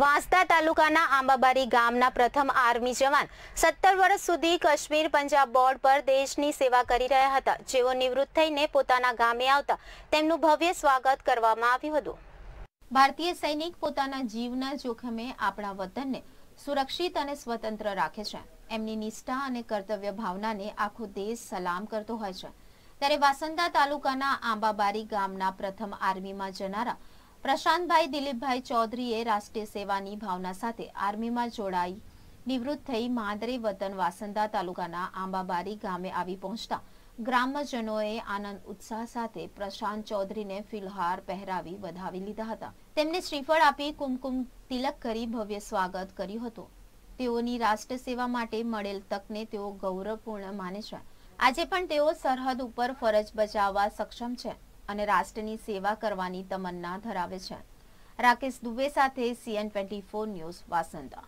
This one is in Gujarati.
વાંસદા તાલુકાના આંબાબારી ગામના પ્રથમ આર્મી જવાન સત્તર વર્ષ સુધી કાશ્મીર પંજાબ બોર્ડ પર દેશની સેવા કરી રહ્યા હતા. જેઓ નિવૃત્ત થઈને પોતાના ગામે આવતા તેમનું ભવ્ય સ્વાગત કરવામાં આવ્યું હતું. ભારતીય સૈનિક પોતાના જીવના જોખમે આપણા વતનને સુરક્ષિત અને સ્વતંત્ર રાખે છે. એમની નિષ્ઠા અને કર્તવ્ય ભાવનાને આખો દેશ સલામ કરતો હોય છે. ત્યારે વાસંદા તાલુકાના આંબાબારી ગામના પ્રથમ આર્મીમાં જનારા પ્રશાંતભાઈ દિલીપભાઈ ચૌધરીએ રાષ્ટ્રીય સેવાની ભાવના સાથે આર્મીમાં જોડાઈ, નિવૃત્ત થઈ માંદરે વતન વાસંદા તાલુકાના આંબાબારી ગામે આવી પહોંચતા ગ્રામજનોએ આનંદ ઉત્સાહ સાથે પ્રશાંત ચૌધરીને ફિલહાર પહેરાવી વધાવી લીધા હતા. તેમને શ્રીફળ આપી કુમકુમ તિલક કરી ભવ્ય સ્વાગત કર્યું હતું. તેઓની રાષ્ટ્ર સેવા માટે મળેલ તકને તેઓ ગૌરવપૂર્ણ માને છે. આજે પણ તેઓ સરહદ ઉપર ફરજ બજાવવા સક્ષમ છે. અને રાષ્ટ્રની સેવા કરવાની તમન્ના ધરાવે છે. રાકેશ દુબે સાથે સીએન ટ્વેન્ટી ફોર ન્યૂઝ વાસંદા.